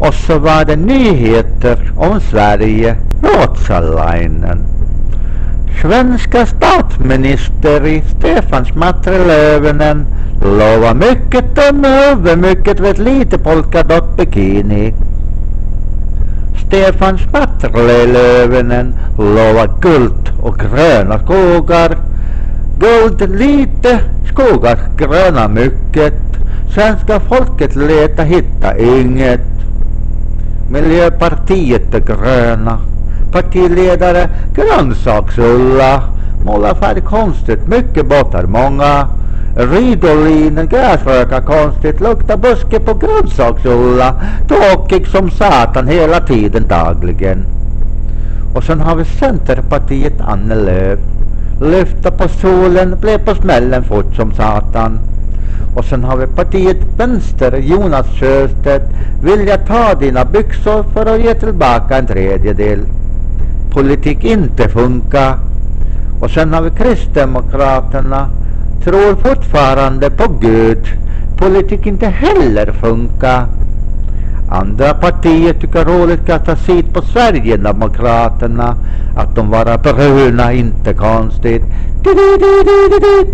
Och så var det nyheter om Sverige, Ruotsalainen. Svenska statsminister i Stefan Smatre Löfvenen lovar mycket om övermycket vet lite polkadott bikini. Stefan Smatre Löfvenen lovar guld och gröna skogar. Guld lite, skogar gröna mycket. Svenska folket letar hitta inget. Miljöpartiet de gröna. Partiledare Grönsaksulla. Målar färg konstigt, mycket båtar, många. Ridolinen gräsrökar konstigt, luktar buske på grönsaksulla. Tråkig som satan hela tiden dagligen. Och sen har vi Centerpartiet Anne Lööf. Lyfta på solen, blev på smällen fort som satan. Och sen har vi partiet Vänster, Jonas Sjöstedt. Vill jag ta dina byxor för att ge tillbaka en tredjedel. Politik inte funka. Och sen har vi Kristdemokraterna. Tror fortfarande på Gud. Politik inte heller funka. Andra partier tycker roligt kasta sit på Sverigedemokraterna. Att de vara bruna inte konstigt. Du, du, du,